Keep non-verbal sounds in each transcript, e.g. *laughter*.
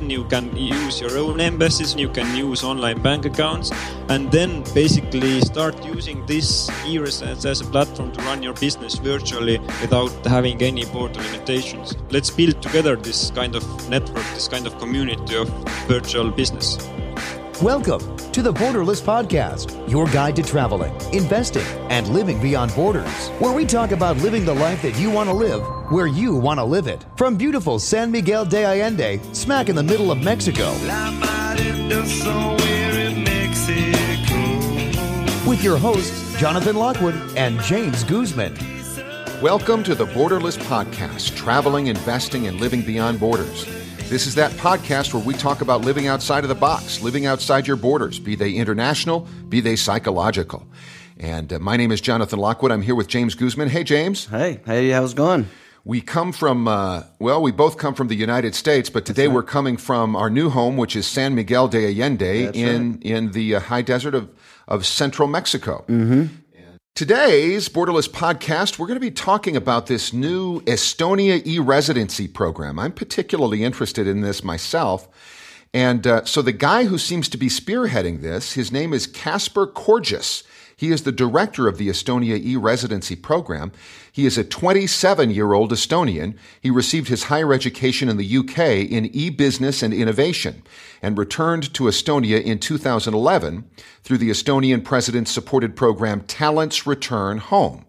You can use your own embassies. You can use online bank accounts, and then basically start using this e-residence as a platform to run your business virtually without having any border limitations. Let's build together this kind of network, this kind of community of virtual business. Welcome to the Borderless Podcast, your guide to traveling, investing, and living beyond borders, where we talk about living the life that you want to live where you want to live it. From beautiful San Miguel de Allende, smack in the middle of Mexico. With your hosts, Jonathan Lockwood and James Guzman. Welcome to the Borderless Podcast, traveling, investing, and living beyond borders. This is that podcast where we talk about living outside of the box, living outside your borders, be they international, be they psychological. And uh, my name is Jonathan Lockwood. I'm here with James Guzman. Hey, James. Hey, hey, how's it going? We come from, uh, well, we both come from the United States, but today right. we're coming from our new home, which is San Miguel de Allende That's in, right. in the uh, high desert of, of central Mexico. Mm-hmm. Today's Borderless podcast, we're going to be talking about this new Estonia e residency program. I'm particularly interested in this myself. And uh, so the guy who seems to be spearheading this, his name is Kasper Korjus. He is the director of the Estonia e residency program. He is a 27 year old Estonian. He received his higher education in the UK in e business and innovation and returned to Estonia in 2011 through the Estonian president's supported program Talents Return Home.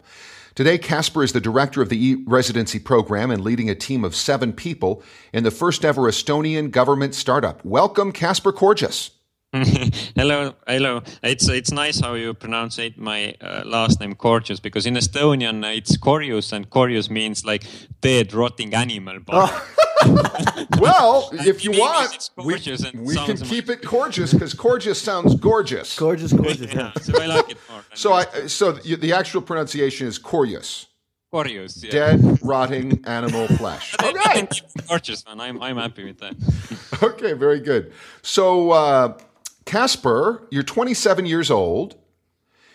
Today, Casper is the director of the e residency program and leading a team of seven people in the first ever Estonian government startup. Welcome, Kasper Korjus. *laughs* hello, hello. It's it's nice how you pronounce it, my uh, last name Korjus because in Estonian uh, it's Korjus and Korjus means like dead rotting animal body. Oh. *laughs* well, if you want, we, we can keep it gorgeous because gorgeous sounds gorgeous. Gorgeous, gorgeous. yeah, so I like it more. so I so the actual pronunciation is Korjus. Korjus, yeah. Dead, rotting animal flesh. *laughs* Okay. Gorgeous, man. I'm, I'm happy with that. okay, very good. So, uh, Kasper, you're 27 years old.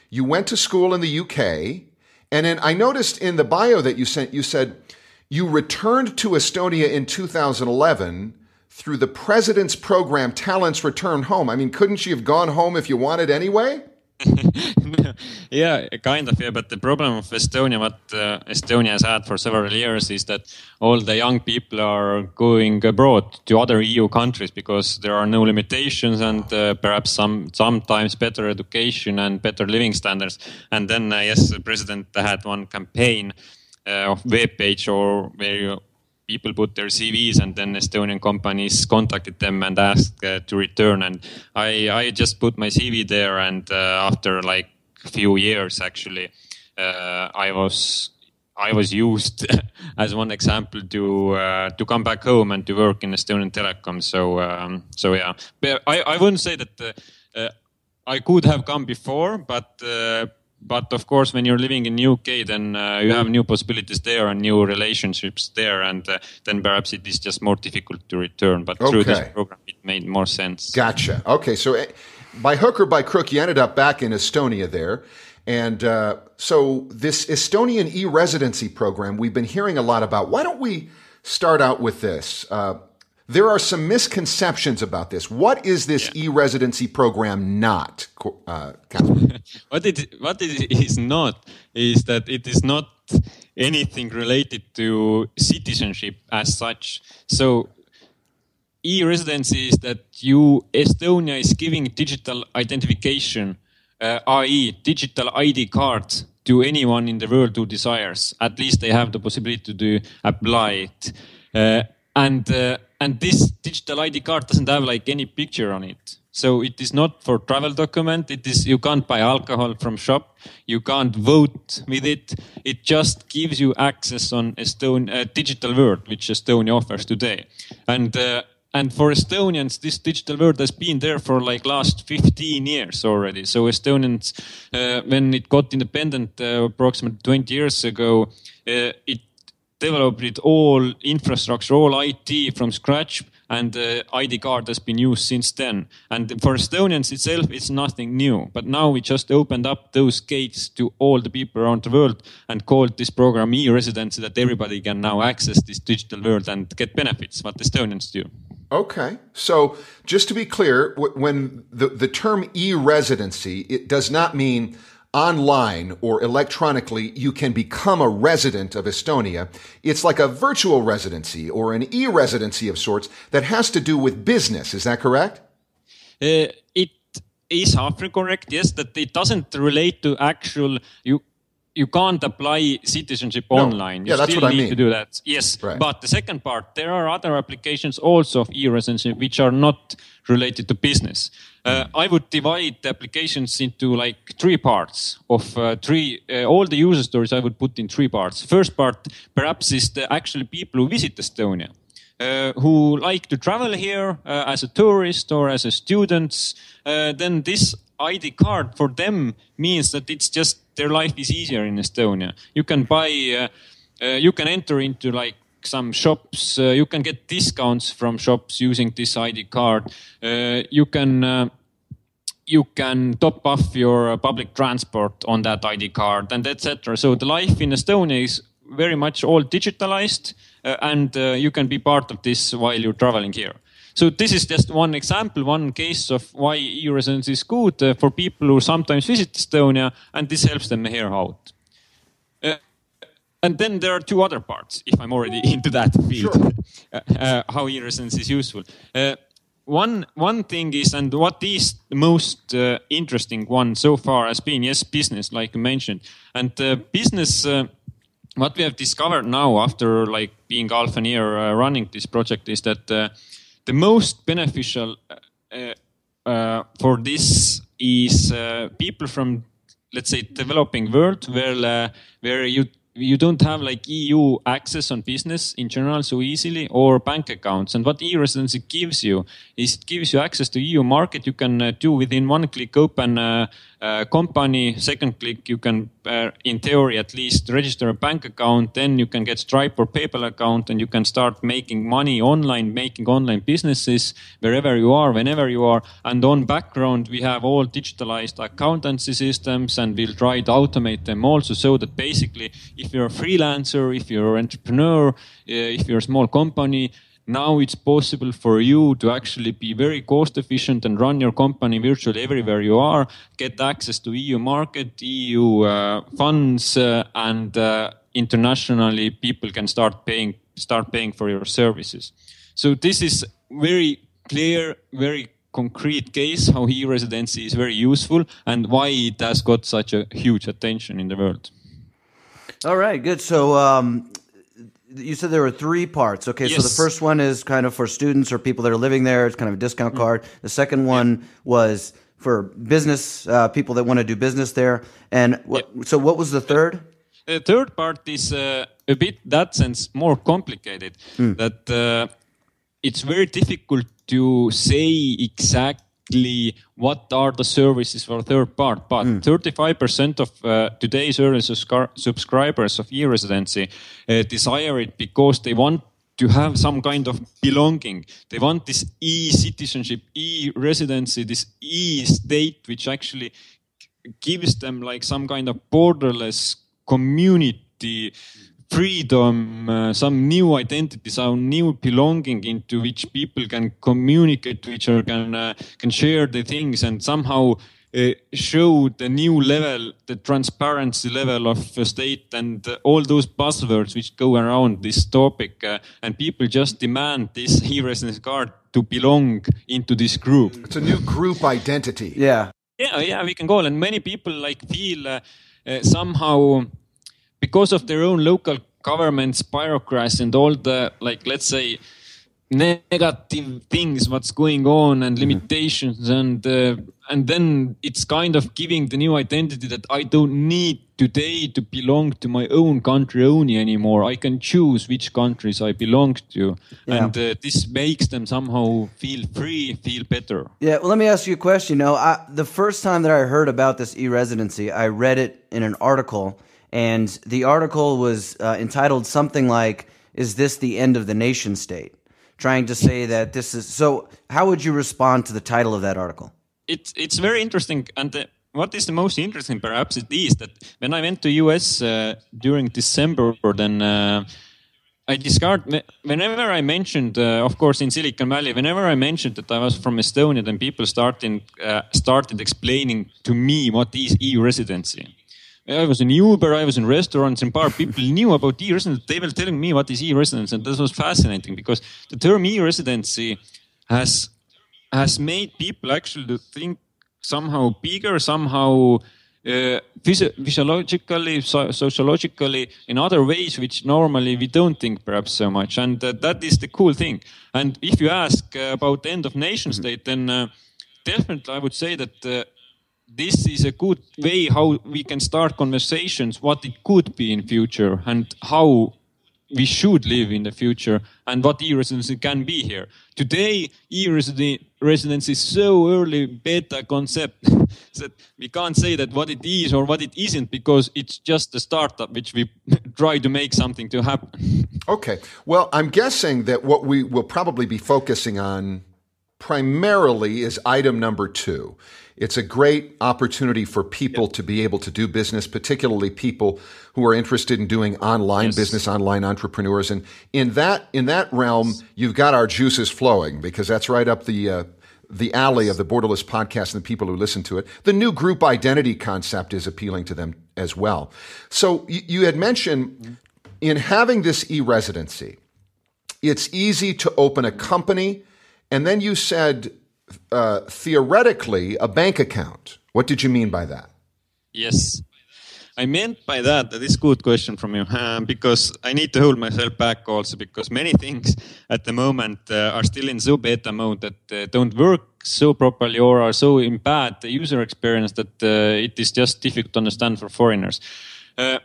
You went to school in the UK. And then I noticed in the bio that you sent, you said you returned to Estonia in 2011 through the president's program Talents Return Home. I mean, couldn't you have gone home if you wanted anyway? *laughs* yeah, kind of. Yeah, but the problem of Estonia, what uh, Estonia has had for several years, is that all the young people are going abroad to other EU countries because there are no limitations and uh, perhaps some sometimes better education and better living standards. And then, uh, yes, the president had one campaign uh, web page or where you people put their CVs and then Estonian companies contacted them and asked uh, to return. And I, I just put my CV there. And uh, after like a few years, actually, uh, I was I was used *laughs* as one example to uh, to come back home and to work in Estonian Telecom. So um, so yeah, but I, I wouldn't say that uh, I could have come before, but but of course, when you're living in UK, then uh, you have new possibilities there and new relationships there, and uh, then perhaps it is just more difficult to return. But okay. through this program, it made more sense. Gotcha. Okay, so eh, by hook or by crook, you ended up back in Estonia there. And uh, so, this Estonian e residency program we've been hearing a lot about. Why don't we start out with this? There are some misconceptions about this. What is this yeah. e-residency program not, uh, *laughs* what it what it is not is that it is not anything related to citizenship as such. So e-residency is that you Estonia is giving digital identification, uh, i.e., digital ID card to anyone in the world who desires. At least they have the possibility to do, apply it, uh, and uh, and this digital ID card doesn't have like any picture on it. So it is not for travel document. It is you can't buy alcohol from shop. You can't vote with it. It just gives you access on Estonian uh, digital world, which Estonia offers today. And uh, and for Estonians, this digital world has been there for like last 15 years already. So Estonians, uh, when it got independent uh, approximately 20 years ago, uh, it developed it all infrastructure, all IT from scratch, and the uh, ID card has been used since then. And for Estonians itself, it's nothing new. But now we just opened up those gates to all the people around the world and called this program e-residency that everybody can now access this digital world and get benefits what Estonians do. Okay. So just to be clear, when the, the term e-residency, it does not mean online or electronically you can become a resident of Estonia. It's like a virtual residency or an e-residency of sorts that has to do with business. Is that correct? Uh, it is halfway correct, yes, that it doesn't relate to actual, you you can't apply citizenship no. online. You yeah, that's still what need I mean. to do that. Yes, right. but the second part, there are other applications also of e-residency which are not related to business. Uh, I would divide the applications into like three parts of uh, three. Uh, all the user stories I would put in three parts. First part perhaps is the actually people who visit Estonia. Uh, who like to travel here uh, as a tourist or as a student, uh, then this ID card for them means that it's just their life is easier in Estonia. You can buy, uh, uh, you can enter into like some shops. Uh, you can get discounts from shops using this ID card. Uh, you can uh, you can top off your uh, public transport on that ID card and etc. So the life in Estonia is very much all digitalized, and you can be part of this while you're traveling here. So this is just one example, one case of why e-residence is good uh, for people who sometimes visit Estonia, and this helps them here out. Uh, and then there are two other parts, if I'm already *laughs* into that field, sure. *laughs* Uh, uh, how e-residence is useful. Uh, one one thing is, and what is the most uh, interesting one so far has been, yes, business, like you mentioned, and business what we have discovered now after like being half a year uh, running this project is that uh, the most beneficial uh, uh, for this is uh, people from let's say developing world where where you you don't have like EU access on business in general so easily or bank accounts. And what e-residency gives you is it gives you access to EU market. You can uh, do within one click open a, a company. Second click, you can, uh, in theory at least, register a bank account. Then you can get Stripe or PayPal account and you can start making money online, making online businesses wherever you are, whenever you are. And on background, we have all digitalized accountancy systems and we'll try to automate them also so that basically if you're a freelancer, if you're an entrepreneur, uh, if you're a small company, now it's possible for you to actually be very cost efficient and run your company virtually everywhere you are, get access to EU market, EU uh, funds, uh, and uh, internationally people can start paying start paying for your services. So this is very clear, very concrete case how e-residency is very useful and why it has got such a huge attention in the world. All right, good. So um, you said there were three parts. Okay, yes. so the first one is kind of for students or people that are living there. It's kind of a discount mm-hmm. card. The second one yeah. was for business uh, people that want to do business there. And what, yeah. so, what was the third? The third part is uh, a bit that sense more complicated. Mm. That uh, it's very difficult to say exactly exactly what are the services for third part. But mm. 35% of uh, today's early subscribers of e-residency uh, desire it because they want to have some kind of belonging. They want this e-citizenship, e-residency, this e-state, which actually gives them like some kind of borderless community freedom, uh, some new identity, some new belonging into which people can communicate to each other, can uh, can share the things, and somehow uh, show the new level, the transparency level of the state, and uh, all those buzzwords which go around this topic, uh, and people just demand this e-residence card to belong into this group. It's a new group identity. Yeah. Yeah, yeah, we can go, and many people like feel uh, somehow because of their own local governments, bureaucrats, and all the like, let's say, negative things what's going on and mm-hmm. limitations and uh, and then it's kind of giving the new identity that i don't need today to belong to my own country only anymore i can choose which countries i belong to yeah. and uh, this makes them somehow feel free feel better yeah well let me ask you a question you know I, the first time that i heard about this e-residency i read it in an article and the article was uh, entitled something like, Is this the end of the nation state? Trying to say that this is. So, how would you respond to the title of that article? It's, it's very interesting. And the, what is the most interesting, perhaps, it is that when I went to US uh, during December, then uh, I discard whenever I mentioned, uh, of course, in Silicon Valley. Whenever I mentioned that I was from Estonia, then people started uh, started explaining to me what is e-residency. I was in Uber, I was in restaurants and bar. People knew about e-residency. They were telling me what is e-residency, and this was fascinating because the term e-residency has has made people actually think somehow bigger, somehow uh, physiologically, so, sociologically, in other ways which normally we don't think perhaps so much. And uh, that is the cool thing. And if you ask uh, about the end of nation mm-hmm. state, then uh, definitely I would say that uh, this is a good way how we can start conversations, what it could be in future and how we should live in the future and what e-residency can be here. Today, e-residency is so early beta concept *laughs* that we can't say that what it is or what it isn't because it's just a startup which we *laughs* try to make something to happen. *laughs* Okay. Well, I'm guessing that what we will probably be focusing on primarily is item number two. It's a great opportunity for people yep. to be able to do business, particularly people who are interested in doing online yes. business, online entrepreneurs. And in that in that realm, you've got our juices flowing because that's right up the uh, the alley of the Borderless podcast and the people who listen to it. The new group identity concept is appealing to them as well. So you, you had mentioned in having this e-residency, it's easy to open a company, and then you said uh, theoretically a bank account. What did you mean by that? Yes. I meant by that, that is a good question from you, uh, because I need to hold myself back also because many things at the moment uh, are still in so beta mode that uh, don't work so properly or are so in bad the user experience that uh, it is just difficult to understand for foreigners. Uh,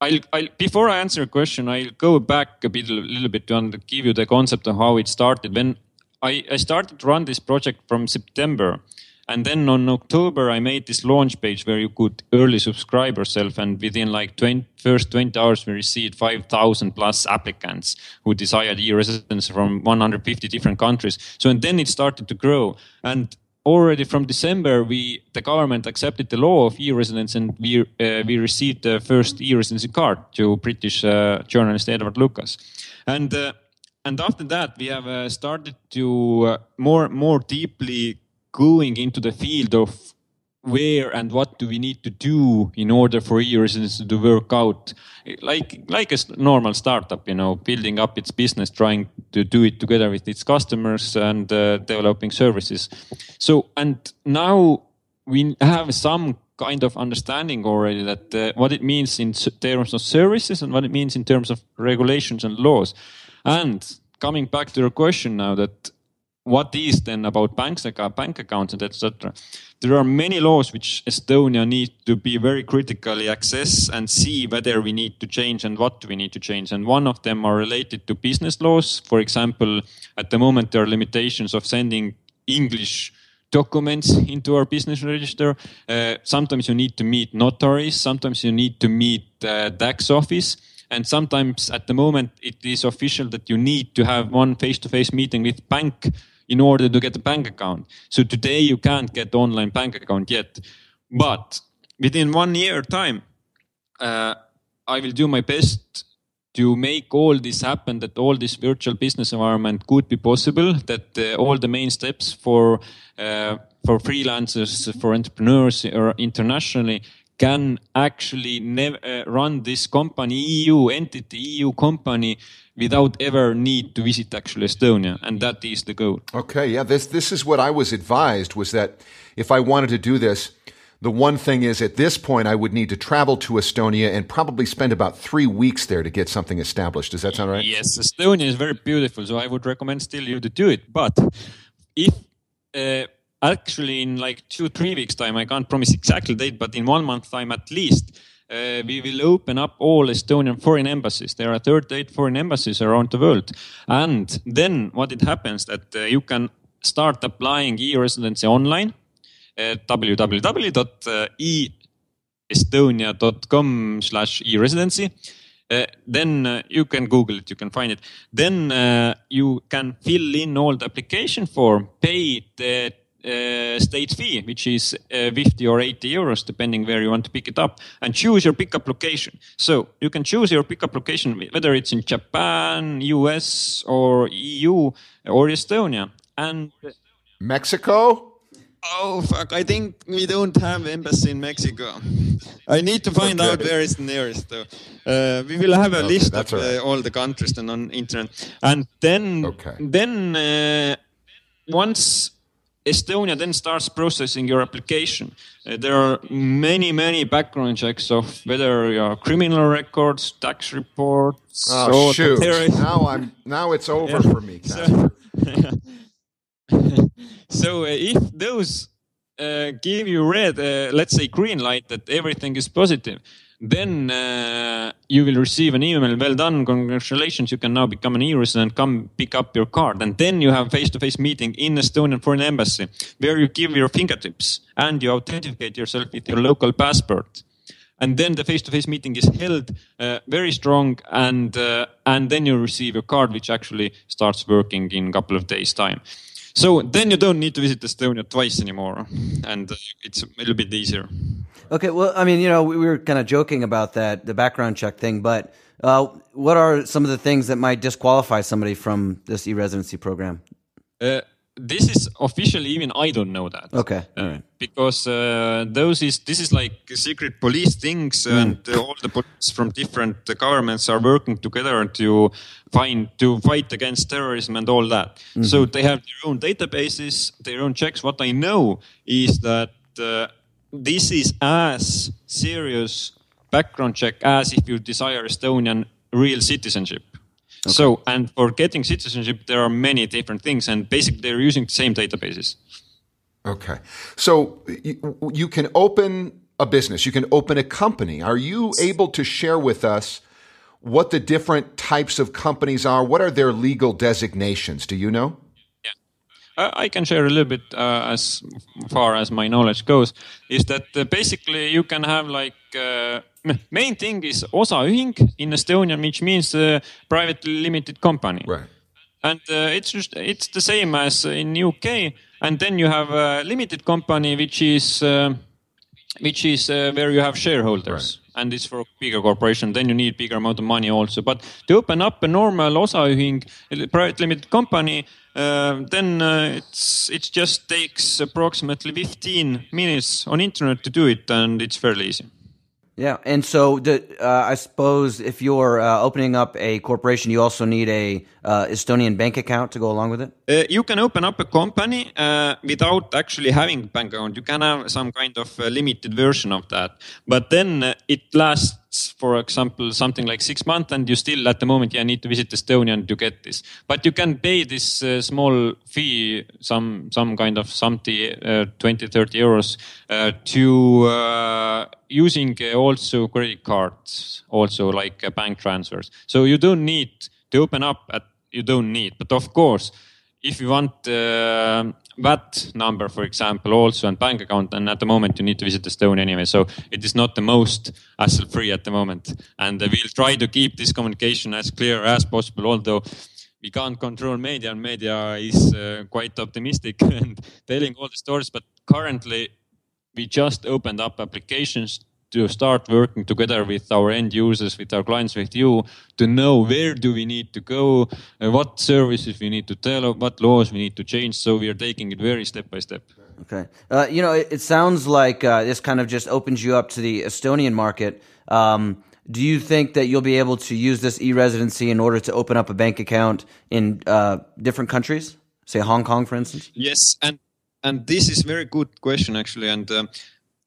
I'll, I'll, before I answer a question, I'll go back a bit, a little bit to give you the concept of how it started. When I, I started to run this project from September. And then on October, I made this launch page where you could early subscribe yourself. And within like 20, first 20 hours, we received 5,000 plus applicants who desired e-residence from 150 different countries. So, and then it started to grow. And already from December, we, the government accepted the law of e-residence and we, uh, we received the first e-residency card to British uh, journalist Edward Lucas. And uh, and after that, we have uh, started to uh, more more deeply going into the field of where and what do we need to do in order for e-residency to work out. Like like a normal startup you know building up its business trying to do it together with its customers and uh, developing services. So and now we have some kind of understanding already that uh, what it means in terms of services and what it means in terms of regulations and laws and coming back to your question now that what is then about banks, bank accounts and etc. There are many laws which Estonia need to be very critically assess and see whether we need to change and what we need to change. And one of them are related to business laws. For example, at the moment there are limitations of sending English documents into our business register. Uh, sometimes you need to meet notaries. Sometimes you need to meet uh, tax office and sometimes at the moment it is official that you need to have one face-to-face meeting with bank in order to get a bank account. So today you can't get online bank account yet, but within one year time, uh, I will do my best to make all this happen, that all this virtual business environment could be possible, that uh, all the main steps for uh, for freelancers, for entrepreneurs or internationally can actually never uh, run this company, EU entity, EU company, without ever need to visit actually Estonia, and that is the goal. Okay, yeah, this this is what I was advised was that if I wanted to do this, the one thing is at this point I would need to travel to Estonia and probably spend about three weeks there to get something established. Does that sound right? Yes, Estonia is very beautiful, so I would recommend still you to do it. But if uh, actually in like two three weeks time i can't promise exactly date but in one month time at least uh, we will open up all estonian foreign embassies. There are 38 foreign embassies around the world. And then what it happens that uh, you can start applying e-residency online at www.eestonia.com slash e-residency. Uh, then uh, you can Google it, you can find it. Then uh, you can fill in all the application form, pay the uh, state fee, which is uh, 50 or 80 euros, depending where you want to pick it up, and choose your pickup location. So you can choose your pickup location, whether it's in Japan, US, or EU, or Estonia. And Mexico? Oh fuck! I think we don't have embassy in Mexico. I need to find Okay. out where is the nearest. Though. Uh, we will have a Okay, list of all right. uh, all the countries and on internet, and then Okay. then uh, once Estonia then starts processing your application, uh, there are many many background checks of whether your criminal records, tax reports, Oh shoot! Now I'm now it's over for me. Kasper. *laughs* so uh, if those uh, give you red, uh, let's say green light that everything is positive, then uh, you will receive an email. Well done, congratulations! You can now become an e-resident. Come pick up your card, and then you have a face-to-face meeting in Estonian Foreign Embassy where you give your fingertips and you authenticate yourself with your local passport. And then the face-to-face meeting is held uh, very strong, and uh, and then you receive your card, which actually starts working in a couple of days' time. So then you don't need to visit Estonia twice anymore, and uh, it's a little bit easier. Okay, well, I mean, you know, we we were kind of joking about that, the background check thing, but uh, what are some of the things that might disqualify somebody from this e-residency program? Uh, this is officially even I don't know that. Okay, Uh, all right. Because uh, those is this is like secret police things, and uh, all the police from different uh, governments are working together to find to fight against terrorism and all that. So they have their own databases, their own checks. What I know is that uh, this is as serious background check as if you desire Estonian real citizenship. So, and for getting citizenship, there are many different things, and basically they're using the same databases. Okay. So you, you can open a business, you can open a company. Are you able to share with us what the different types of companies are? What are their legal designations? Do you know? I I can share a little bit uh, as far as my knowledge goes. Is that uh, basically you can have like uh, main thing is osaühing in Estonian, which means uh, private limited company. Right. and uh, it's just it's the same as in UK. And then you have a limited company, which is uh, which is uh, where you have shareholders, and it's for a bigger corporation. Then you need bigger amount of money also. But to open up a normal osaühing, a private limited company, uh, then uh, it's it just takes approximately 15 minutes on internet to do it, and it's fairly easy. Yeah, and so the, uh, I suppose if you're uh, opening up a corporation, you also need a uh, Estonian bank account to go along with it. Uh, you can open up a company uh, without actually having a bank account. You can have some kind of uh, limited version of that, but then it lasts, for example, something like six months, and you still at the moment yeah need to visit Estonia to get this. But you can pay this uh, small fee, some some kind of something, uh, 20, 30 euros, uh, to uh, using uh, also credit cards, also like uh, bank transfers. So you don't need to open up at you don't need. But of course, if you want uh, VAT number, for example, also and bank account, then at the moment you need to visit Estonia anyway. So it is not the most hassle free at the moment. And uh, we'll try to keep this communication as clear as possible, although we can't control media and media is uh, quite optimistic *laughs* and telling all the stories. But currently, we just opened up applications to start working together with our end users, with our clients, with you, to know where do we need to go, uh, what services we need to tell, what laws we need to change. So we are taking it very step by step. Okay. Uh, you know, it, it sounds like uh, this kind of just opens you up to the Estonian market. Um, do you think that you'll be able to use this e-residency in order to open up a bank account in uh, different countries, say Hong Kong, for instance? Yes, and and this is very good question actually, and um,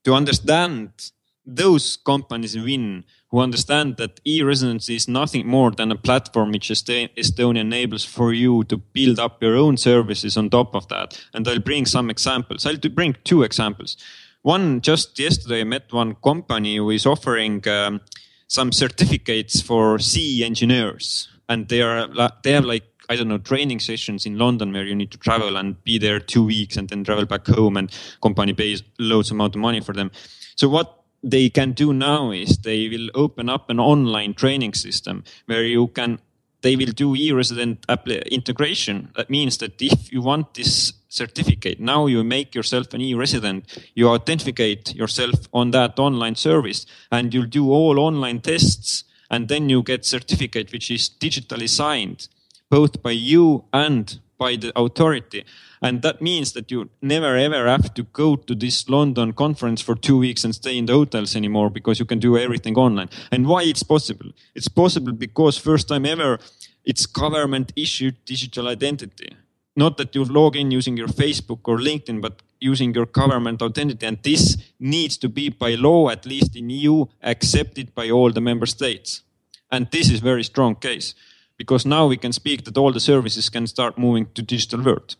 to understand those companies win who understand that e-residency is nothing more than a platform which Est- Estonia enables for you to build up your own services on top of that. And I'll bring some examples. I'll bring two examples. One, just yesterday I met one company who is offering um, some certificates for sea engineers, and they are they have like I don't know training sessions in London where you need to travel and be there two weeks and then travel back home, and company pays loads amount of money for them. So what they can do now is they will open up an online training system where you can they will do e-resident integration. That means that if you want this certificate. Now you make yourself an e-resident. You authenticate yourself on that online service and you'll do all online tests and then you get certificate which is digitally signed both by you and by the authority. And that means that you never ever have to go to this London conference for two weeks and stay in the hotels anymore because you can do everything online. And why it's possible? It's possible because first time ever, it's government issued digital identity. Not that you log in using your Facebook or LinkedIn, but using your government identity. And this needs to be by law, at least in EU, accepted by all the member states. And this is very strong case because now we can speak that all the services can start moving to digital world.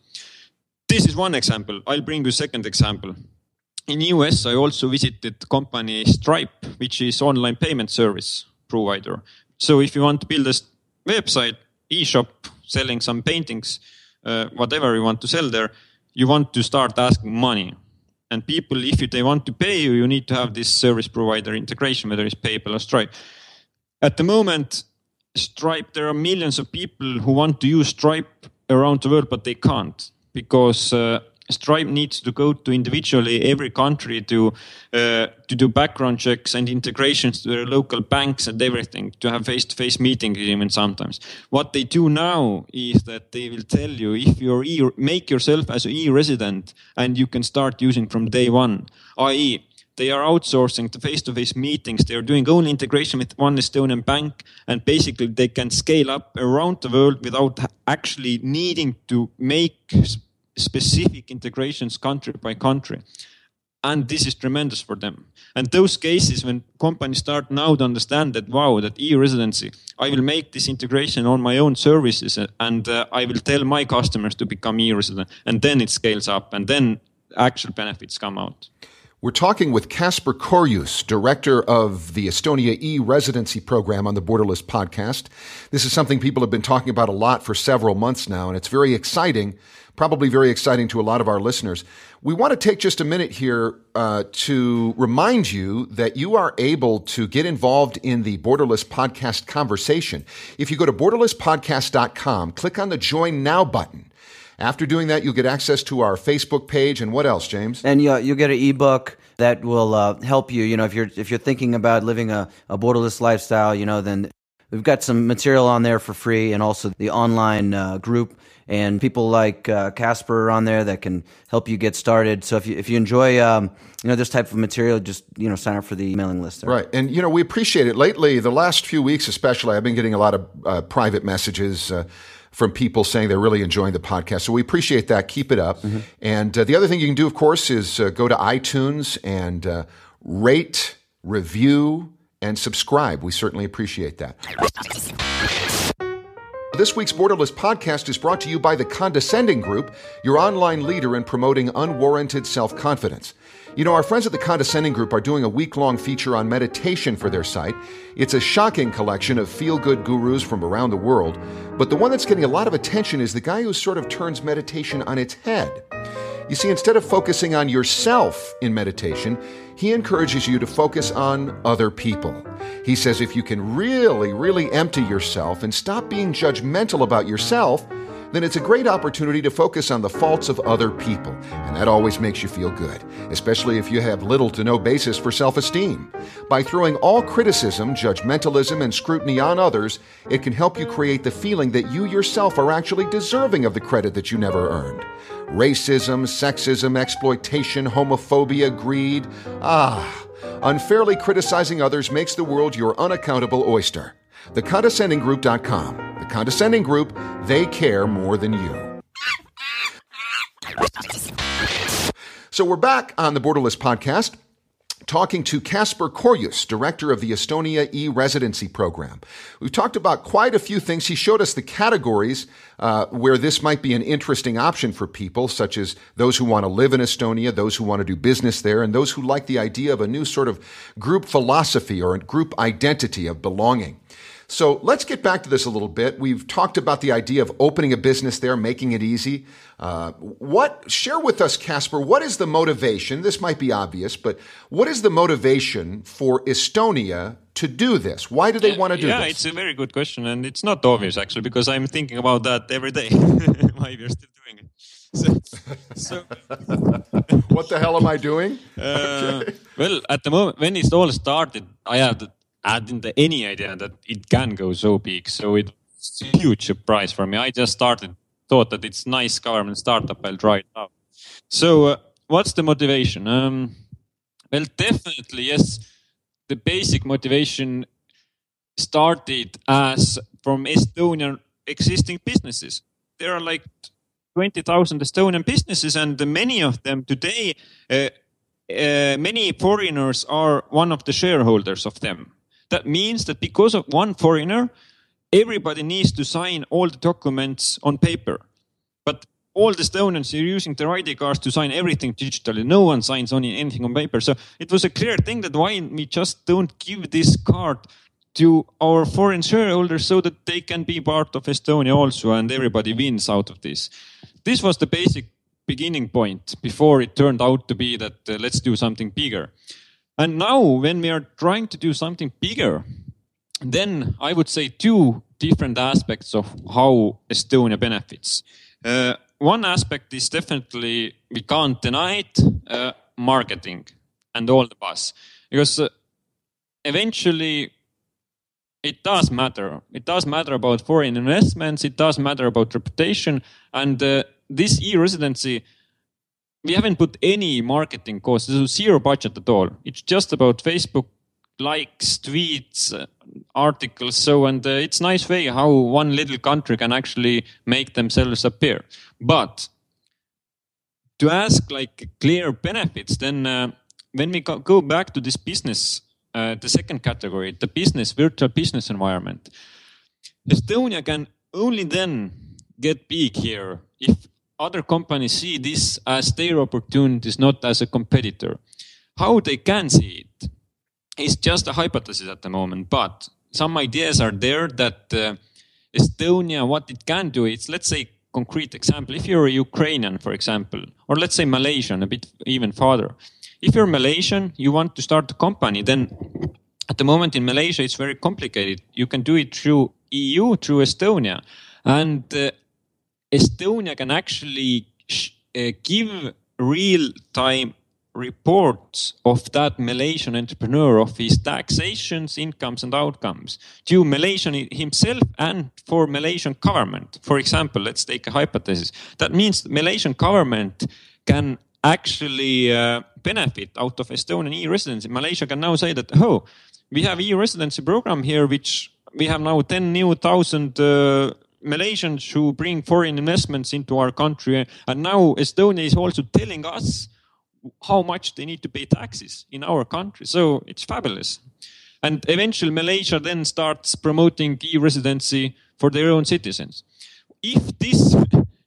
This is one example. I'll bring you a second example. In US, I also visited company Stripe, which is online payment service provider. So if you want to build a website, e-shop, selling some paintings, uh, whatever you want to sell there, you want to start asking money. And people, if they want to pay you, you need to have this service provider integration, whether it's PayPal or Stripe. At the moment, Stripe, there are millions of people who want to use Stripe around the world, but they can't because uh, Stripe needs to go to individually every country to uh, to do background checks and integrations to their local banks and everything to have face-to-face meetings even sometimes. What they do now is that they will tell you if you're e- make yourself as an e-resident and you can start using from day one, i.e they are outsourcing the face-to-face meetings. They are doing only integration with one Estonian bank, and basically they can scale up around the world without actually needing to make specific integrations country by country. And this is tremendous for them. And those cases when companies start now to understand that, wow, that e-residency, I will make this integration on my own services and uh, I will tell my customers to become e-resident. And then it scales up and then actual benefits come out. We're talking with Kasper Korjus, director of the Estonia e-residency program on the Borderless podcast. This is something people have been talking about a lot for several months now, and it's very exciting, probably very exciting to a lot of our listeners. We want to take just a minute here uh, to remind you that you are able to get involved in the Borderless podcast conversation. If you go to borderlesspodcast.com, click on the Join Now button. After doing that, you'll get access to our Facebook page and what else, James? And you, you'll get an ebook that will uh, help you. You know, if you're if you're thinking about living a, a borderless lifestyle, you know, then we've got some material on there for free, and also the online uh, group and people like uh, Kasper on there that can help you get started. So if you if you enjoy um, you know this type of material, just you know sign up for the mailing list. There. Right, and you know we appreciate it. Lately, the last few weeks especially, I've been getting a lot of uh, private messages. From people saying they're really enjoying the podcast. So we appreciate that. Keep it up. Mm-hmm. And uh, the other thing you can do, of course, is uh, go to iTunes and uh, rate, review, and subscribe. We certainly appreciate that. This week's Borderless podcast is brought to you by the Condescending Group, your online leader in promoting unwarranted self confidence. You know, our friends at the Condescending Group are doing a week long feature on meditation for their site. It's a shocking collection of feel good gurus from around the world, but the one that's getting a lot of attention is the guy who sort of turns meditation on its head. You see, instead of focusing on yourself in meditation, he encourages you to focus on other people. He says if you can really, really empty yourself and stop being judgmental about yourself, then it's a great opportunity to focus on the faults of other people, and that always makes you feel good, especially if you have little to no basis for self esteem. By throwing all criticism, judgmentalism, and scrutiny on others, it can help you create the feeling that you yourself are actually deserving of the credit that you never earned. Racism, sexism, exploitation, homophobia, greed. Ah, unfairly criticizing others makes the world your unaccountable oyster. TheCondescendingGroup.com. The Condescending Group, they care more than you. So we're back on the Borderless podcast talking to Kasper Korjus, director of the Estonia e-residency program. We've talked about quite a few things. He showed us the categories uh, where this might be an interesting option for people, such as those who want to live in Estonia, those who want to do business there, and those who like the idea of a new sort of group philosophy or a group identity of belonging. So let's get back to this a little bit. We've talked about the idea of opening a business there, making it easy. Uh, what share with us, Kasper? What is the motivation? This might be obvious, but what is the motivation for Estonia to do this? Why do they want to do yeah, this? Yeah, it's a very good question, and it's not obvious actually because I'm thinking about that every day. *laughs* Why we're still doing it? So, so *laughs* what the hell am I doing? Uh, well, at the moment when it all started, I had I didn't have any idea that it can go so big. So it was a huge surprise for me. I just started, thought that it's nice government startup. I'll try it out. So uh, what's the motivation? Um, well, definitely yes. The basic motivation started as from Estonian existing businesses. There are like 20,000 Estonian businesses, and many of them today, uh, uh, many foreigners are one of the shareholders of them. That means that because of one foreigner, everybody needs to sign all the documents on paper. But all the Estonians are using their ID cards to sign everything digitally. No one signs on anything on paper. So it was a clear thing that why we just don't give this card to our foreign shareholders so that they can be part of Estonia also and everybody wins out of this. This was the basic beginning point before it turned out to be that uh, let's do something bigger. And now when we are trying to do something bigger, then I would say two different aspects of how Estonia benefits. Uh, one aspect is definitely, we can't deny it, uh, marketing and all the buzz. Because uh, eventually it does matter. It does matter about foreign investments. It does matter about reputation. And uh, this e-residency, we haven't put any marketing costs, so zero budget at all. It's just about Facebook likes, tweets, uh, articles. So, and uh, it's nice way how one little country can actually make themselves appear. But to ask like clear benefits, then uh, when we go back to this business uh, the second category, the business, virtual business environment. Estonia can only then get big here if other companies see this as their opportunities, not as a competitor. How they can see it is just a hypothesis at the moment, but some ideas are there that uh, Estonia, what it can do, it's let's say concrete example. If you're a Ukrainian, for example, or let's say Malaysian, a bit even farther, if you're Malaysian, you want to start a company, then at the moment in Malaysia, it's very complicated. You can do it through EU, through Estonia. And uh, Estonia can actually uh, give real time reports of that Malaysian entrepreneur of his taxations, incomes and outcomes to Malaysian himself and for Malaysian government. For example, let's take a hypothesis. That means Malaysian government can actually uh, benefit out of Estonian e-residency. Malaysia can now say that, oh, we have e-residency program here, which we have now 10 new thousand uh, Malaysians who bring foreign investments into our country. Uh, and now Estonia is also telling us how much they need to pay taxes in our country. So it's fabulous. And eventually Malaysia then starts promoting e-residency for their own citizens. If this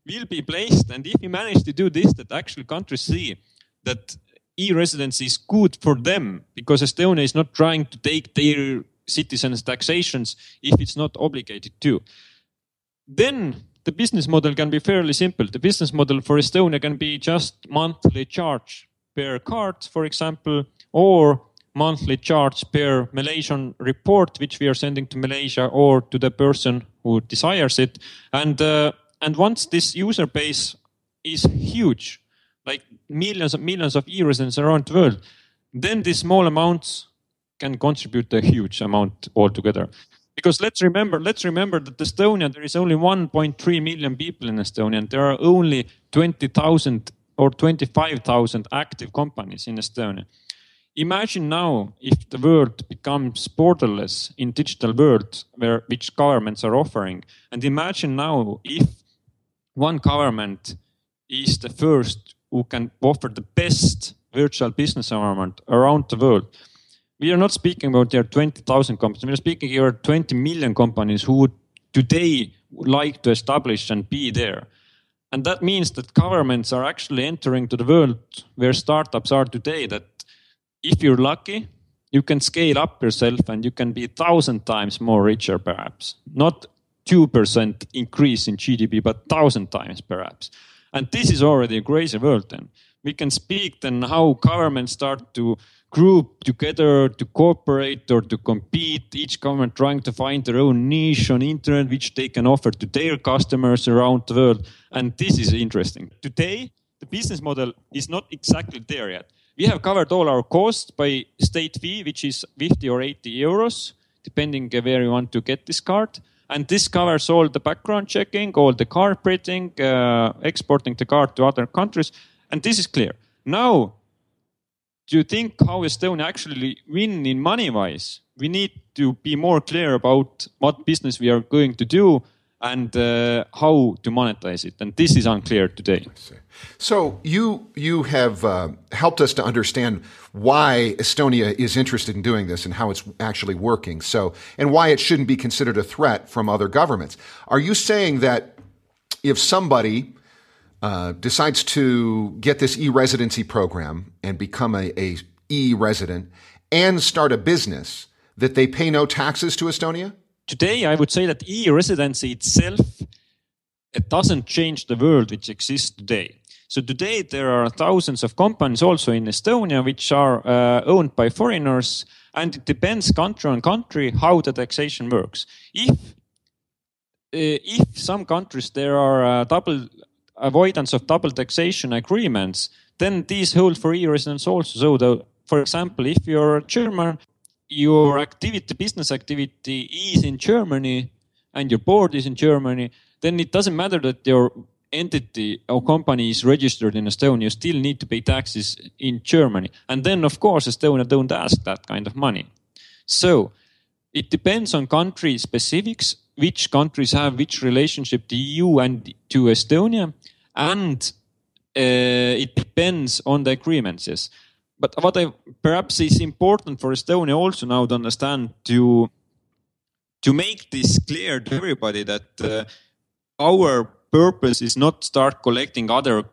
will be placed. And if we manage to do this, that actually countries see that e-residency is good for them because Estonia is not trying to take their citizens' taxations if it's not obligated to. Then the business model can be fairly simple. The business model for Estonia can be just monthly charge per card, for example, or monthly charge per Malaysian report, which we are sending to Malaysia or to the person who desires it. And uh, and once this user base is huge, like millions and millions of e-residents around the world, then these small amounts can contribute a huge amount altogether. Because let's remember, let's remember that Estonia, there is only 1.3 million people in Estonia, and there are only 20,000 or 25,000 active companies in Estonia. Imagine now if the world becomes borderless in digital world where which governments are offering, and imagine now if one government is the first who can offer the best virtual business environment around the world. We are not speaking about there 20,000 companies. We are speaking here 20 million companies who would today like to establish and be there. And that means that governments are actually entering to the world where startups are today. That if you're lucky, you can scale up yourself and you can be a thousand times more richer, perhaps. Not 2% increase in GDP, but thousand times perhaps. And this is already a crazy world then. We can speak then how governments start to group together to cooperate or to compete, each government trying to find their own niche on internet, which they can offer to their customers around the world. And this is interesting. Today, the business model is not exactly there yet. We have covered all our costs by state fee, which is 50 or 80 euros, depending where you want to get this card. And this covers all the background checking, all the car printing, uh, exporting the card to other countries. And this is clear. Now, do you think how Estonia actually win in money wise? We need to be more clear about what business we are going to do and uh, how to monetize it. And this is unclear today. So you you have uh, helped us to understand why Estonia is interested in doing this and how it's actually working. So and why it shouldn't be considered a threat from other governments. Are you saying that if somebody uh, decides to get this e-residency program and become a, a e-resident and start a business that they pay no taxes to Estonia? Today, I would say that e-residency itself it doesn't change the world which exists today. So today there are thousands of companies also in Estonia which are uh, owned by foreigners, and it depends country on country how the taxation works. If uh, if some countries there are uh, double avoidance of double taxation agreements, then these hold for e-residents also. So, the, for example, if you're German, your activity, business activity is in Germany and your board is in Germany, then it doesn't matter that your entity or company is registered in Estonia, you still need to pay taxes in Germany. And then, of course, Estonia don't ask that kind of money. So it depends on country specifics, which countries have which relationship to EU and to Estonia and uh, it depends on the agreements. Yes, but what I perhaps is important for Estonia also now to understand to to make this clear to everybody that uh, our purpose is not to start collecting other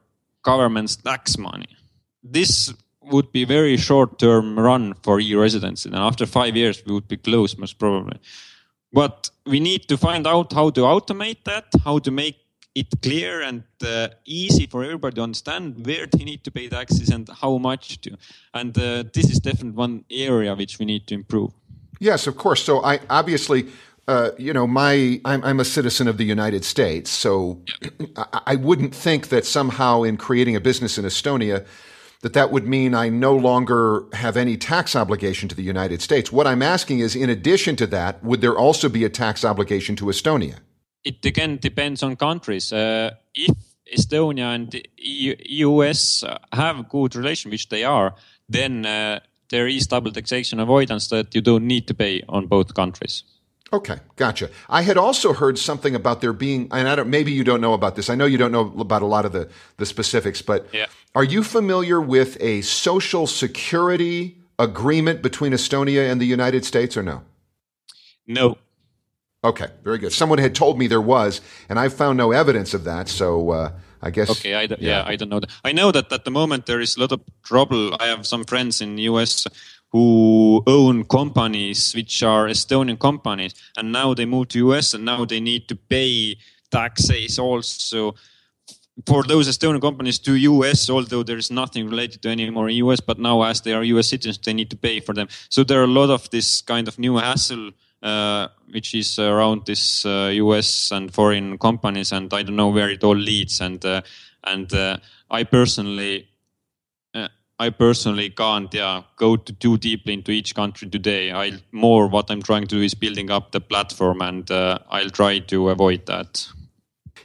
governments' tax money. This would be very short term run for e-residents, and after five years we would be closed most probably. But we need to find out how to automate that, how to make it clear and uh, easy for everybody to understand where they need to pay taxes and how much to. And uh, this is definitely one area which we need to improve. Yes, of course. So I obviously, uh, you know, my I'm, I'm, a citizen of the United States, so. I, I wouldn't think that somehow in creating a business in Estonia that that would mean I no longer have any tax obligation to the United States. What I'm asking is, in addition to that, would there also be a tax obligation to Estonia? It again depends on countries. Uh, if Estonia and EU, US have good relation, which they are, then uh, there is double taxation avoidance that you don't need to pay on both countries. Okay, gotcha. I had also heard something about there being, and I don't, maybe you don't know about this. I know you don't know about a lot of the, the specifics, but yeah. are you familiar with a social security agreement between Estonia and the United States or no? No. Okay, very good. Someone had told me there was, and I found no evidence of that. So uh, I guess. Okay, I d- yeah. yeah, I don't know. That. I know that at the moment there is a lot of trouble. I have some friends in the US who own companies which are Estonian companies, and now they move to US, and now they need to pay taxes also for those Estonian companies to US, although there is nothing related to any more US, but now as they are US citizens, they need to pay for them. So there are a lot of this kind of new hassle which is around this uh, U.S. and foreign companies, and I don't know where it all leads. And uh, and I personally I personally can't yeah, go to too deeply into each country today. I more what I'm trying to do is building up the platform, and uh, I'll try to avoid that.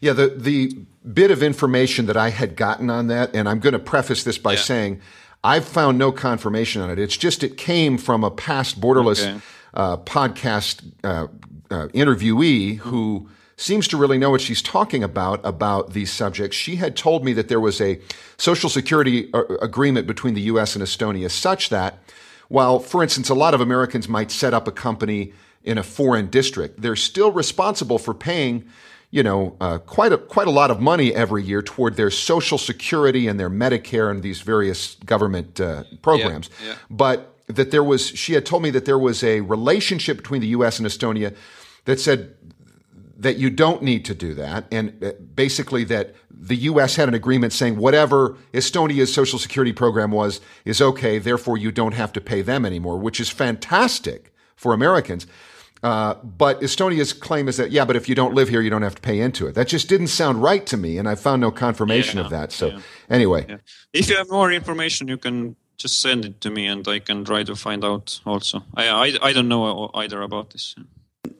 Yeah, the the bit of information that I had gotten on that, and I'm going to preface this by yeah. saying I've found no confirmation on it. It's just it came from a past borderless okay uh, podcast uh, uh, interviewee who seems to really know what she's talking about about these subjects. She had told me that there was a social security uh, agreement between the U.S. and Estonia, such that while, for instance, a lot of Americans might set up a company in a foreign district, they're still responsible for paying you know, uh, quite a quite a lot of money every year toward their Social Security and their Medicare and these various government uh, programs. Yeah, yeah. But that there was, she had told me that there was a relationship between the US and Estonia that said that you don't need to do that, and uh, basically that the U.S. had an agreement saying whatever Estonia's social security program was is okay, therefore you don't have to pay them anymore, which is fantastic for Americans. Uh, but Estonia's claim is that, yeah, but if you don't live here, you don't have to pay into it. That just didn't sound right to me, and I found no confirmation Yeah, of that. So, yeah. anyway, Yeah. If you have more information, you can just send it to me, and I can try to find out. Also, I I, I don't know either about this.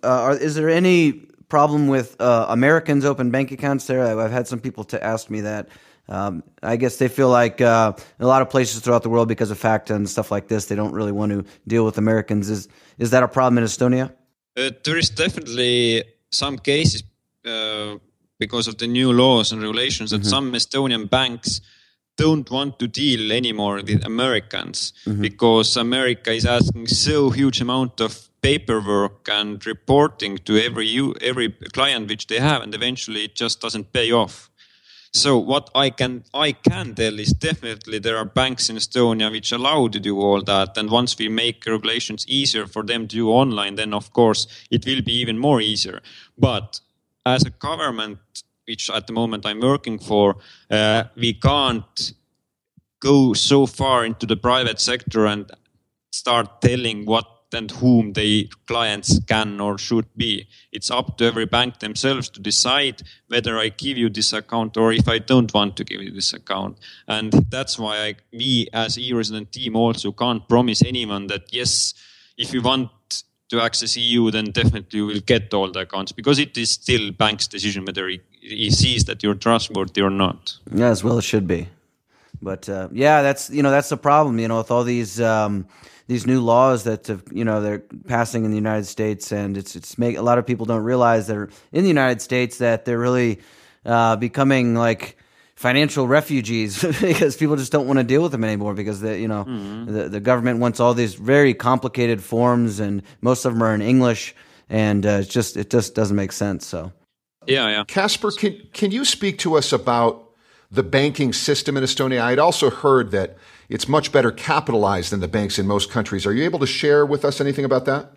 Uh, are, is there any problem with uh, Americans open bank accounts there? I've, I've had some people to ask me that. Um, I guess they feel like uh, a lot of places throughout the world, because of FATCA and stuff like this, they don't really want to deal with Americans. Is is that a problem in Estonia? Uh, there is definitely some cases uh, because of the new laws and regulations that some Estonian banks don't want to deal anymore with Americans mm-hmm. because America is asking so huge amount of paperwork and reporting to every you every client which they have, and eventually it just doesn't pay off. So what I can I can tell is definitely there are banks in Estonia which allow to do all that, and once we make regulations easier for them to do online, then of course it will be even more easier. But as a government, which at the moment I'm working for, uh, we can't go so far into the private sector and start telling what and whom the clients can or should be. It's up to every bank themselves to decide whether I give you this account or if I don't want to give you this account. And that's why I, we as e-resident team also can't promise anyone that yes, if you want to access EU, then definitely you will get all the accounts because it is still bank's decision whether he, sees that you're trustworthy or not. Yeah, as well it should be. But uh, yeah, that's you know that's the problem. You know, with all these um, these new laws that have, you know they're passing in the United States, and it's it's make a lot of people don't realize that in the United States that they're really uh, becoming like financial refugees *laughs* because people just don't want to deal with them anymore because the you know the the government wants all these very complicated forms and most of them are in English and uh, it's just it just doesn't make sense. So. Yeah, yeah. Kasper, can, can you speak to us about the banking system in Estonia? I had also heard that it's much better capitalized than the banks in most countries. Are you able to share with us anything about that?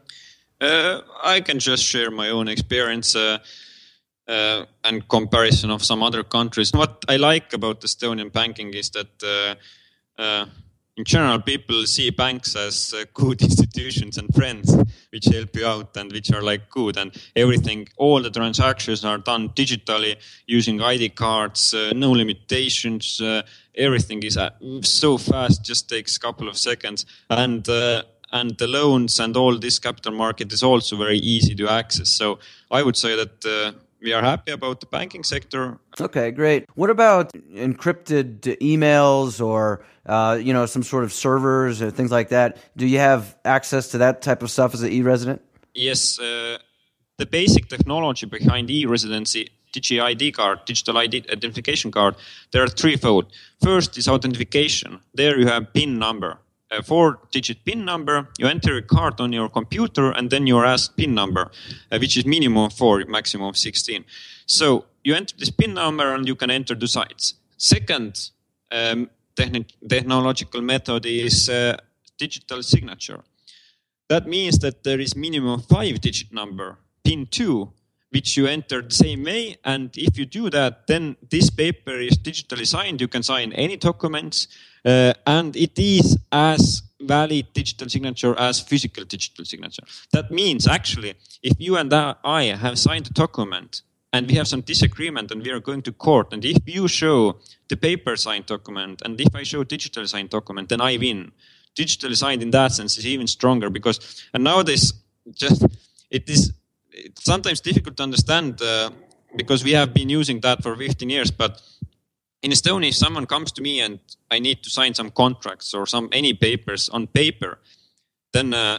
Uh, I can just share my own experience uh, uh, and comparison of some other countries. What I like about Estonian banking is that, uh, uh, in general, people see banks as uh, *laughs* good institutions and friends, which help you out and which are like good. And everything, all the transactions are done digitally using ID cards, uh, no limitations. Uh, everything is so fast, just takes a couple of seconds. And and the loans and all this capital market is also very easy to access. So I would say that we are happy about the banking sector. Okay, great. What about encrypted emails or uh, you know some sort of servers or things like that? Do you have access to that type of stuff as an e-resident? Yes, uh, the basic technology behind e-residency, DigiID card, digital ID identification card, there are threefold. First is authentication. There you have PIN number. A four-digit PIN number, you enter a card on your computer, and then you're asked PIN number, uh, which is minimum four, maximum 16. So you enter this PIN number, and you can enter the sites. Second um, technological method is uh, digital signature. That means that there is minimum five digit number, pin two, which you enter the same way. And if you do that, then this paper is digitally signed. You can sign any documents, uh, and it is as valid digital signature as physical digital signature. That means actually, if you and I have signed a document and we have some disagreement and we are going to court, and if you show the paper signed document and if I show digital signed document, then I win Digital signed in that sense is even stronger because and nowadays just it is it's sometimes difficult to understand uh, because we have been using that for 15 years but in estonia if someone comes to me and i need to sign some contracts or some any papers on paper then uh,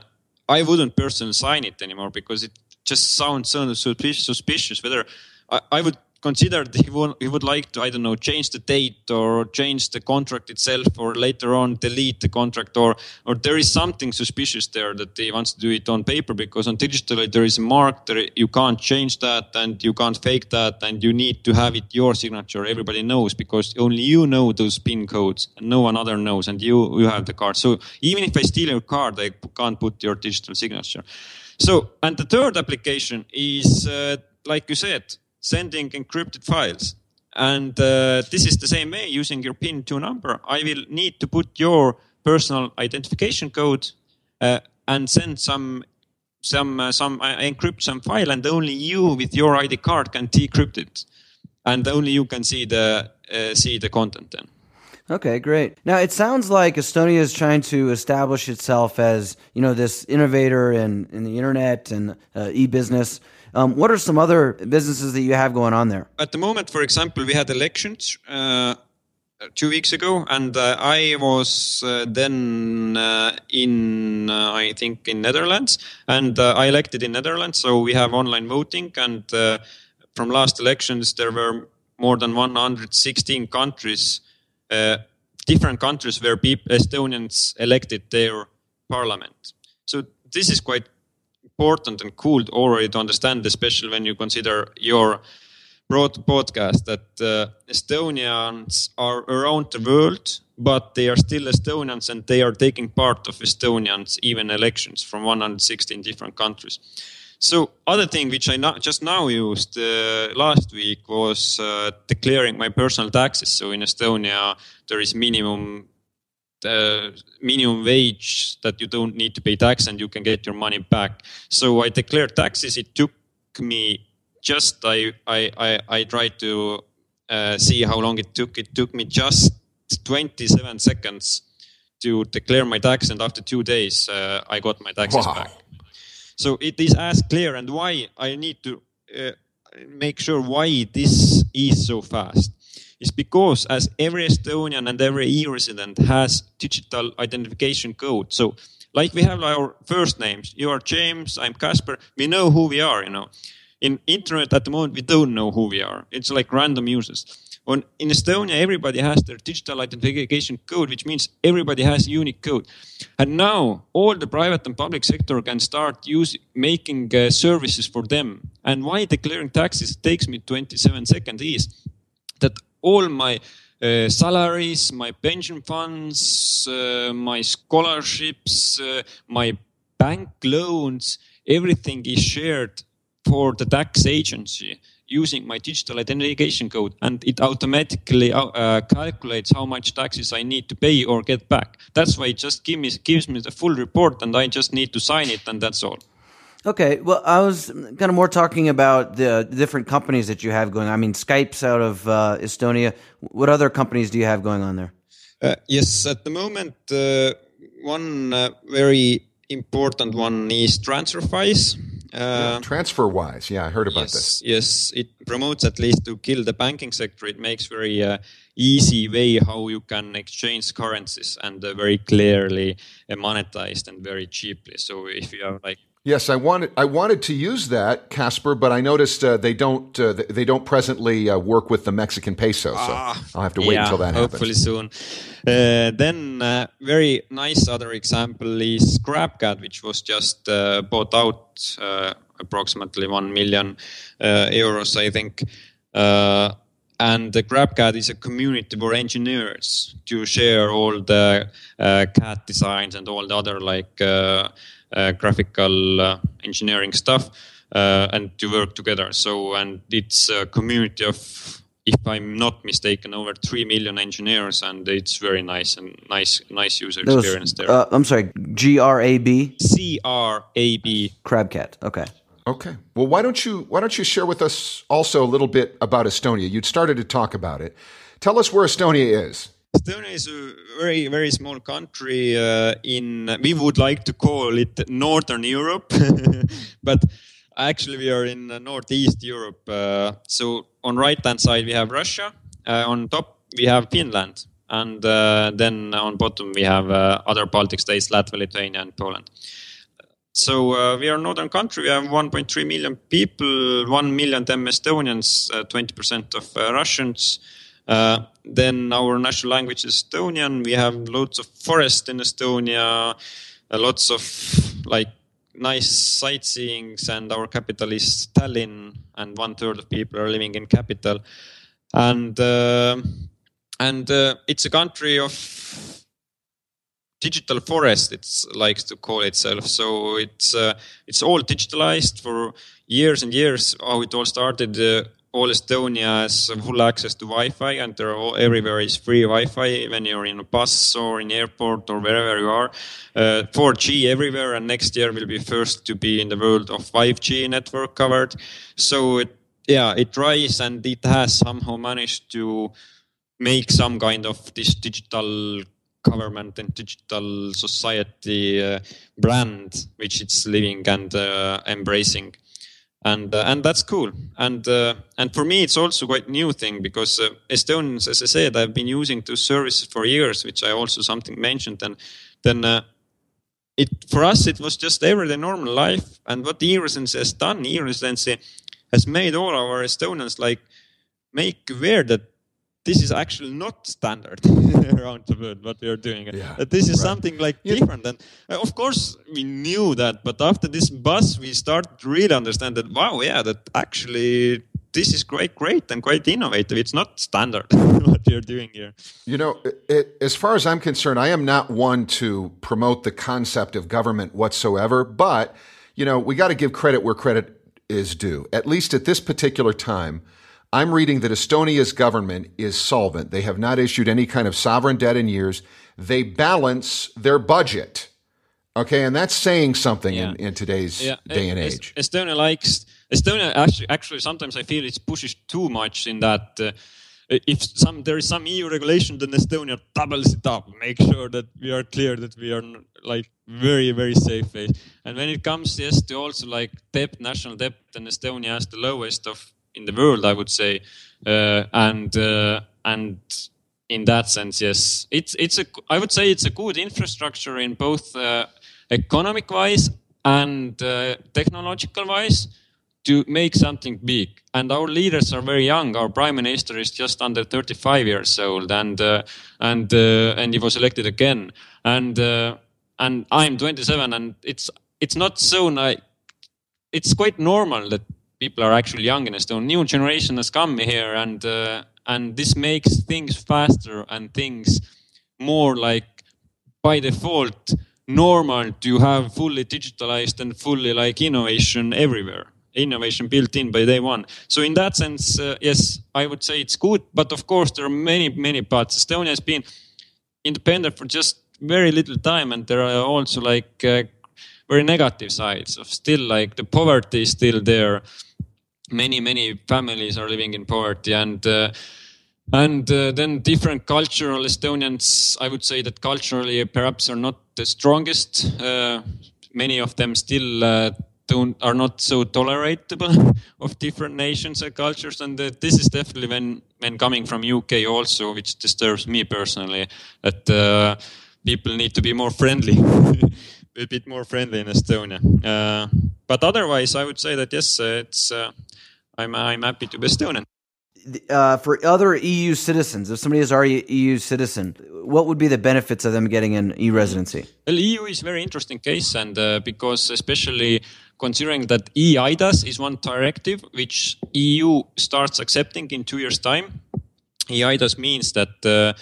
i wouldn't personally sign it anymore because it just sounds so suspicious, whether I, I would consider that he would, he would like to, I don't know, change the date or change the contract itself or later on delete the contract or, or there is something suspicious there that he wants to do it on paper because on digitally there is a mark there you can't change that and you can't fake that and you need to have it your signature. Everybody knows because only you know those pin codes and no one other knows and you, you have the card. So even if I steal your card, I can't put your digital signature. So, and the third application is uh, like you said, sending encrypted files. And uh, this is the same way using your PIN two number. I will need to put your personal identification code uh, and send some some uh, some uh, encrypt some file, and only you with your ID card can decrypt it, and only you can see the uh, see the content then. Okay, great. Now it sounds like Estonia is trying to establish itself as you know this innovator in in the internet and uh, e-business. Um, what are some other businesses that you have going on there? At the moment, for example, we had elections uh, two weeks ago, and uh, I was uh, then uh, in uh, I think in Netherlands, and uh, I elected in Netherlands. So we have online voting, and from last elections there were more than 116 countries, different countries where people, Estonians elected their parliament. So this is quite important and cool already to understand, especially when you consider your broad podcast that uh, Estonians are around the world, but they are still Estonians and they are taking part of Estonians even elections from 116 different countries. So other thing which I not, just now used uh, last week was uh, declaring my personal taxes. So in Estonia there is minimum the minimum wage that you don't need to pay tax and you can get your money back. So I declared taxes. It took me just I I I, I tried to uh, see how long it took. It took me just 27 seconds to declare my tax, and after two days, uh, I got my taxes wow. back. So it is as clear, and why I need to uh, make sure why this is so fast is because as every Estonian and every e-resident has digital identification code. So like we have our first names, you are James, I'm Kasper, we know who we are, you know. In internet at the moment, we don't know who we are. It's like random users. In Estonia, everybody has their digital identification code, which means everybody has unique code. And now all the private and public sector can start use, making uh, services for them. And why declaring taxes takes me 27 seconds is that all my uh, salaries, my pension funds, uh, my scholarships, uh, my bank loans, everything is shared for the tax agency using my digital identification code and it automatically uh, uh, calculates how much taxes I need to pay or get back. That's why it just give me, gives me the full report and I just need to sign it and that's all. Okay, well, I was kind of more talking about the different companies that you have going. on. I mean, Skype's out of uh, Estonia. What other companies do you have going on there? Uh, yes, at the moment, uh, one uh, very important one is TransferWise. Uh, TransferWise, yeah, I heard about yes, this. Yes, it promotes at least to kill the banking sector. It makes very uh, easy way how you can exchange currencies and uh, very clearly uh, monetized and very cheaply. So if you have like Yes, I wanted I wanted to use that Kasper, but I noticed uh, they don't uh, they don't presently uh, work with the Mexican peso, so ah, I'll have to wait yeah, until that hopefully happens. soon. Uh, then uh, very nice other example is GrabCAD, which was just uh, bought out approximately one million euros, I think. and the GrabCAD is a community for engineers to share all the CAD designs and all the other like uh, graphical uh, engineering stuff uh, and to work together. So, and it's a community of if I'm not mistaken, over three million engineers, and it's very nice and nice, nice user Those, experience there. Uh, I'm sorry, G R A B. C R A B. Crabcat. Okay. Okay. Well, why don't you why don't you share with us also a little bit about Estonia? You'd started to talk about it. Tell us where Estonia is. Estonia is a very, very small country uh, in, we would like to call it Northern Europe, *laughs* but actually we are in uh, Northeast Europe. Uh, so on right hand side we have Russia, uh, on top we have Finland, and uh, then on bottom we have uh, other Baltic states, Latvia, Lithuania, and Poland. So we are a northern country. We have 1.3 million people, 1 million them Estonians, 20% of Russians. Uh, then our national language is Estonian. We have loads of forest in Estonia, uh, lots of like nice sightseeings, and our capital is Tallinn, and one third of people are living in capital, and uh, and uh, it's a country of digital forest. it likes to call itself. So it's uh, it's all digitalized for years and years. How it all started. Uh, all Estonia has full access to Wi-Fi, and there are everywhere is free Wi-Fi when you're in a bus or in airport or wherever you are. Uh, 4G everywhere, and next year will be first to be in the world of 5G network covered. So it, yeah, it tries and it has somehow managed to make some kind of this digital government and digital society uh, brand which it's living and uh, embracing and uh, and that's cool. And uh, and for me it's also quite new thing because uh, estonians as i said i've been using two services for years which i also something mentioned. And then uh, it for us it was just everyday normal life. And what e-residency has done e-residency has made all our estonians like make aware that this is actually not standard *laughs* around the world what we are doing. Yeah, that this is right. something like yeah. different. And uh, of course we knew that, but after this bus, we start to really understand that wow, yeah, that actually this is quite great and quite innovative. It's not standard *laughs* what you're doing here. You know, it, as far as I'm concerned, I am not one to promote the concept of government whatsoever, but you know, we got to give credit where credit is due. At least at this particular time, I'm reading that Estonia's government is solvent. They have not issued any kind of sovereign debt in years. They balance their budget. Okay, and that's saying something yeah. in, in, today's yeah. day and age. Estonia likes Estonia actually, actually sometimes I feel it pushes too much in that uh, if some there is some EU regulation, then Estonia doubles it up, make sure that we are clear that we are like very very safe. And when it comes yes to also like debt, national debt, then Estonia has the lowest of in the world, I would say, uh, and uh, and in that sense, yes, it's it's a I would say it's a good infrastructure in both uh, economic wise and uh, technological wise to make something big. And our leaders are very young. Our prime minister is just under 35 years old, and uh, and uh, and he was elected again. And and I'm 27, and it's it's not so like it's quite normal that people are actually young in Estonia. New generation has come here, and uh, and this makes things faster and things more like by default normal to have fully digitalized and fully like innovation everywhere. Innovation built in by day one. So in that sense uh, yes i would say it's good but of course there are many many parts. Estonia has been independent for just very little time and there are also like uh, very negative sides of still like the poverty is still there many many families are living in poverty and uh, and uh, then different cultural Estonians, I would say that culturally perhaps are not the strongest. Uh, many of them still uh, don't are not so tolerable *laughs* of different nations and cultures, and uh, this is definitely when when coming from UK also, which disturbs me personally, that uh, people need to be more friendly. *laughs* a bit more friendly in Estonia, but otherwise, I would say that yes, it's I'm I'm happy to be Estonian. Uh, for other EU citizens, if somebody is already EU citizen, what would be the benefits of them getting an e-residency? Well, EU is a very interesting case, and uh, because especially considering that e-IDAS is one directive which EU starts accepting in two years' time. e-IDAS means that uh,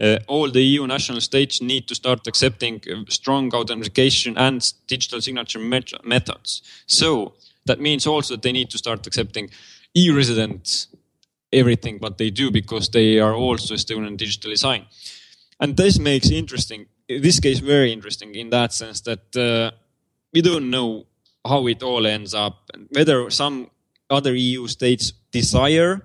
uh, all the EU national states need to start accepting uh, strong authentication and digital signature met methods. So that means also that they need to start accepting e-residents everything what they do because they are also Estonian digitally signed. And this makes interesting, this case very interesting in that sense that uh, we don't know how it all ends up, and whether some other EU states desire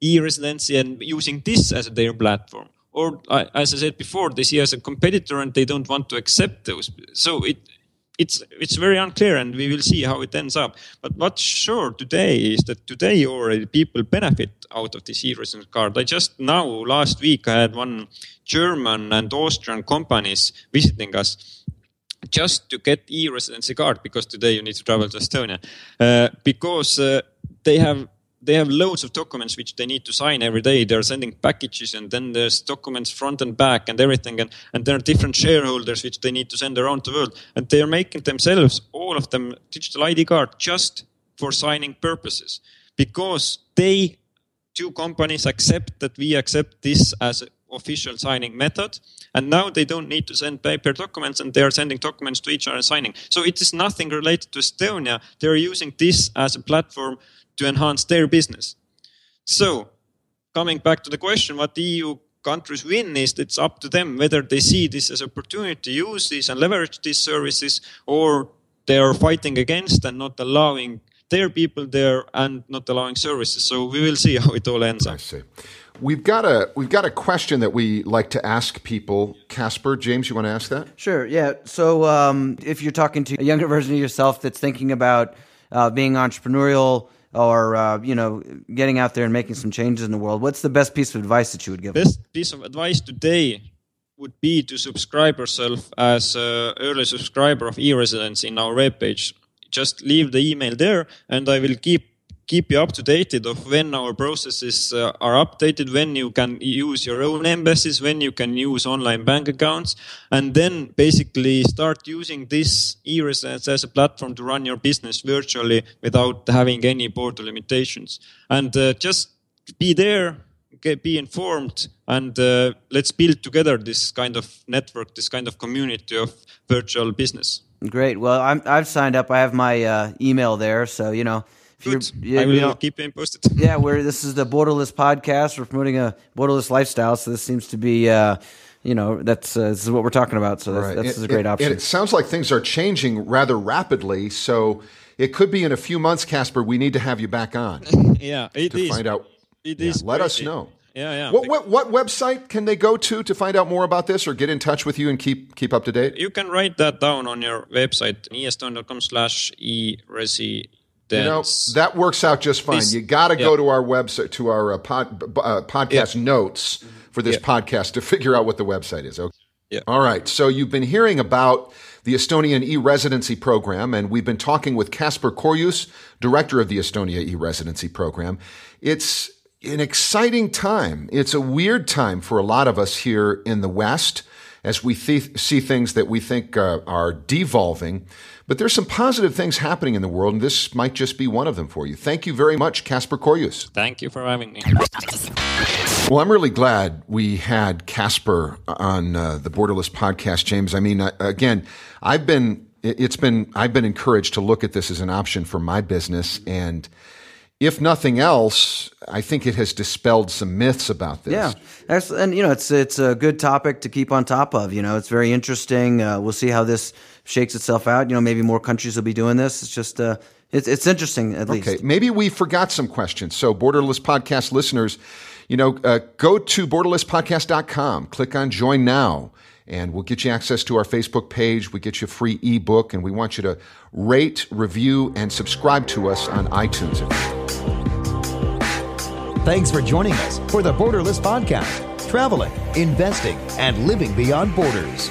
e-residency and using this as their platform. Or, as I said before, they see as a competitor and they don't want to accept those. So it, it's it's very unclear and we will see how it ends up. But what's sure today is that today already people benefit out of this e-residence card. I just now last week i had one german and austrian companies visiting us just to get e-residency card because today you need to travel to estonia. Uh, because uh, they have they have loads of documents which they need to sign every day. They're sending packages and then there's documents front and back and everything. And, and there are different shareholders which they need to send around the world. And they are making themselves, all of them, digital ID card just for signing purposes because they, two companies accept that we accept this as official signing method. And now they don't need to send paper documents and they are sending documents to each other and signing. So it is nothing related to Estonia. They're using this as a platform to enhance their business. So coming back to the question, what the EU countries win is it's up to them whether they see this as opportunity to use this and leverage these services or they are fighting against and not allowing their people there and not allowing services. So we will see how it all ends up. I see. We've got a we've got a question that we like to ask people. Kasper, James, you want to ask that? Sure. Yeah. So um, if you're talking to a younger version of yourself that's thinking about uh, being entrepreneurial or uh, you know getting out there and making some changes in the world, what's the best piece of advice that you would give? Best piece of advice today would be to subscribe yourself as an early subscriber of e-residence in our webpage. Just leave the email there, and I will keep keep you up to date of when our processes uh, are updated, when you can use your own embassies, when you can use online bank accounts, and then basically start using this e-residence as a platform to run your business virtually without having any border limitations. And uh, just be there, get, be informed, and uh, let's build together this kind of network, this kind of community of virtual business. Great. Well, I'm, I've signed up. I have my uh, email there, so you know Good. I will you know, keep him posted. *laughs* yeah, we're this is the Borderless podcast. We're promoting a borderless lifestyle, so this seems to be. Uh, you know that's uh, this is what we're talking about. So that's, right. that's it, a great it, option. And it sounds like things are changing rather rapidly. So it could be in a few months, Kasper. We need to have you back on. *laughs* yeah, it to is. find out. It yeah, is. Let us know. Yeah, yeah. What, what, what website can they go to to find out more about this or get in touch with you and keep keep up to date? You can write that down on your website, eestone.com slash e-resi you know that works out just fine. you got to go to our website to our uh, pod, uh, podcast notes for this podcast to *laughs* figure out what the website is. Okay. Yeah. All right. So you've been hearing about the Estonian e-residency program, and we've been talking with Kasper Korjus, director of the Estonia e-residency program. It's an exciting time. It's a weird time for a lot of us here in the West as we th- see things that we think uh, are devolving. But there's some positive things happening in the world, and this might just be one of them for you. Thank you very much, Kasper Korjus. Thank you for having me. Well, I'm really glad we had Kasper on uh, the Borderless podcast, James. I mean, uh, again, I've been it's been I've been encouraged to look at this as an option for my business and if nothing else, I think it has dispelled some myths about this. Yeah, That's, and you know, it's it's a good topic to keep on top of. You know, it's very interesting. Uh, we'll see how this shakes itself out. You know, maybe more countries will be doing this. It's just uh, it's it's interesting at least. Okay, maybe we forgot some questions. So, Borderless Podcast listeners, you know, uh, go to borderlesspodcast.com, click on Join Now and we'll get you access to our Facebook page. We get you a free ebook, and we want you to rate, review, and subscribe to us on iTunes. Thanks for joining us for the Borderless Podcast traveling, investing, and living beyond borders.